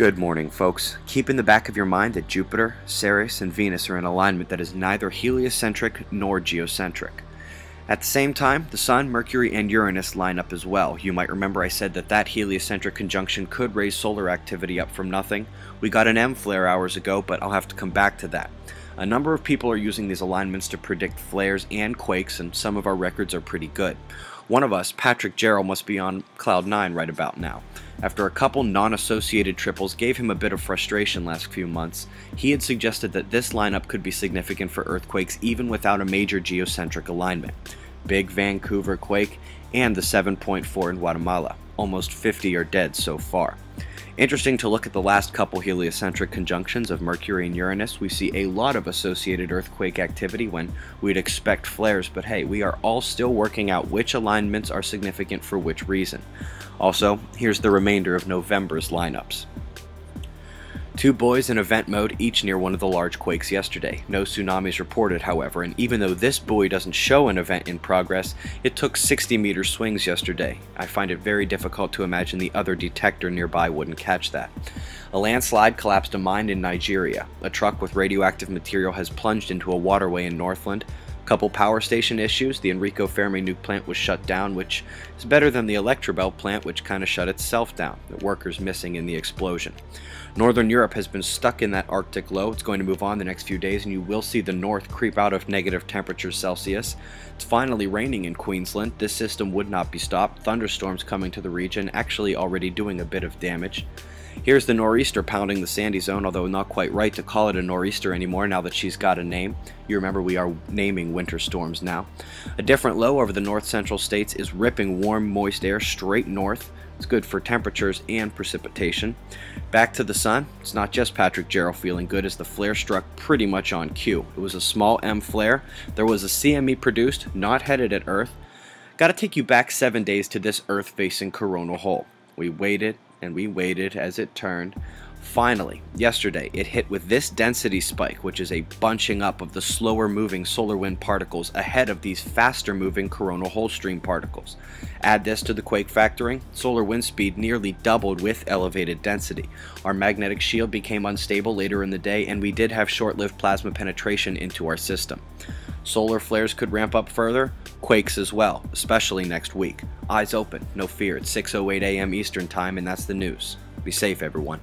Good morning, folks. Keep in the back of your mind that Jupiter, Ceres, and Venus are in alignment that is neither heliocentric nor geocentric. At the same time, the Sun, Mercury, and Uranus line up as well. You might remember I said that that heliocentric conjunction could raise solar activity up from nothing. We got an M flare hours ago, but I'll have to come back to that. A number of people are using these alignments to predict flares and quakes, and some of our records are pretty good. One of us, Patrick Jarrell, must be on cloud 9 right about now. After a couple non-associated triples gave him a bit of frustration last few months, he had suggested that this lineup could be significant for earthquakes even without a major geocentric alignment. Big Vancouver quake and the 7.4 in Guatemala. Almost 50 are dead so far. Interesting to look at the last couple heliocentric conjunctions of Mercury and Uranus. We see a lot of associated earthquake activity when we'd expect flares, but hey, we are all still working out which alignments are significant for which reason. Also, here's the remainder of November's lineups. Two buoys in event mode, each near one of the large quakes yesterday. No tsunamis reported, however, and even though this buoy doesn't show an event in progress, it took 60 meter swings yesterday. I find it very difficult to imagine the other detector nearby wouldn't catch that. A landslide collapsed a mine in Nigeria. A truck with radioactive material has plunged into a waterway in Northland. Couple power station issues. The Enrico Fermi nuke plant was shut down, which is better than the Electrabel plant, which kind of shut itself down. The workers missing in the explosion. Northern Europe has been stuck in that Arctic low. It's going to move on the next few days, and you will see the north creep out of negative temperatures Celsius. It's finally raining in Queensland. This system would not be stopped. Thunderstorms coming to the region, actually already doing a bit of damage. Here's the nor'easter pounding the sandy zone, although not quite right to call it a nor'easter anymore now that she's got a name. You remember we are naming winter storms now. A different low over the north central states is ripping warm, moist air straight north. It's good for temperatures and precipitation. Back to the sun, it's not just Patrick Jarrell feeling good as the flare struck pretty much on cue. It was a small M flare. There was a CME produced, not headed at Earth. Gotta take you back seven days to this Earth facing coronal hole. We waited and we waited as it turned. Finally, yesterday, it hit with this density spike, which is a bunching up of the slower moving solar wind particles ahead of these faster moving coronal hole stream particles. Add this to the quake factoring, solar wind speed nearly doubled with elevated density. Our magnetic shield became unstable later in the day, and we did have short lived plasma penetration into our system. Solar flares could ramp up further, quakes as well, especially next week. Eyes open, no fear. It's 6:08 a.m. Eastern Time and that's the news. Be safe everyone.